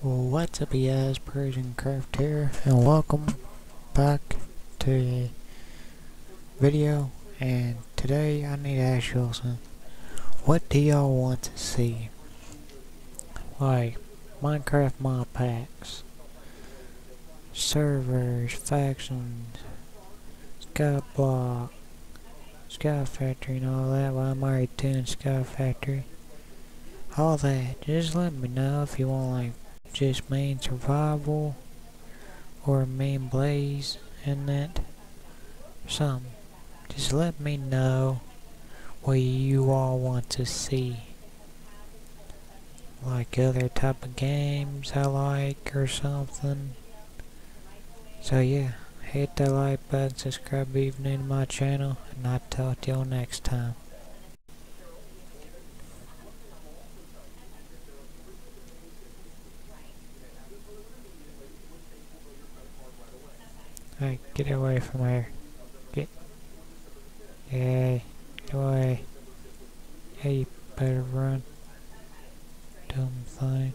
What's up guys, Prison Craft here, and welcome back to a video, and today I need to ask y'all something. What do y'all want to see? Like, Minecraft mod packs, servers, factions, Skyblock, Sky Factory and all that, well I'm already doing Sky Factory. All that, just let me know if you want like just main survival or main blaze and that something just let me know what you all want to see. Like other type of games I like or something. So yeah hit that like button subscribe you're to my channel and I'll talk to y'all next time Hey, get away from here. Get. Hey, get away. Hey, you better run. Dumb thing.